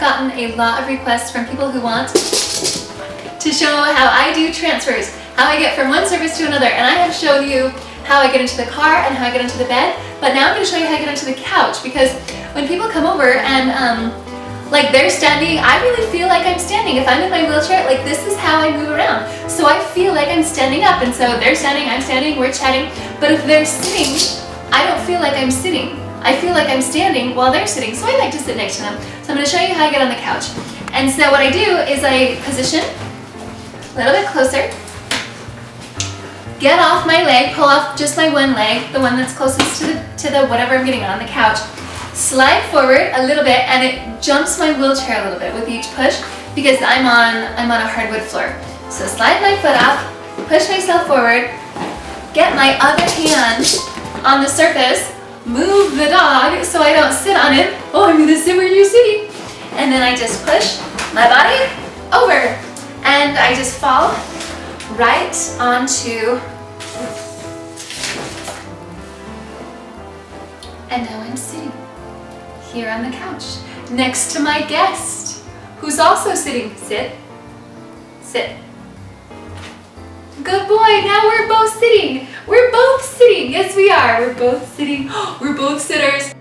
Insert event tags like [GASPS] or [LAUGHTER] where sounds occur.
gotten a lot of requests from people who want to show how I do transfers, how I get from one surface to another. And I have shown you how I get into the car and how I get into the bed, but now I'm gonna show you how I get into the couch because when people come over and um, like they're standing, I really feel like I'm standing. If I'm in my wheelchair, like this is how I move around. So I feel like I'm standing up and so they're standing, I'm standing, we're chatting. But if they're sitting, I don't feel like I'm sitting. I feel like I'm standing while they're sitting, so I like to sit next to them. So I'm gonna show you how I get on the couch. And so what I do is I position a little bit closer, get off my leg, pull off just my one leg, the one that's closest to the, to the whatever I'm getting on the couch, slide forward a little bit and it jumps my wheelchair a little bit with each push because I'm on, I'm on a hardwood floor. So slide my foot off, push myself forward, get my other hand on the surface, move the dog so I don't sit on it. Oh, I'm gonna sit where you're sitting. And then I just push my body over and I just fall right onto and now I'm sitting here on the couch next to my guest who's also sitting. Sit, sit. Good boy, now we're both sitting. We're both. Yes, we are. We're both sitting. [GASPS] We're both sitters.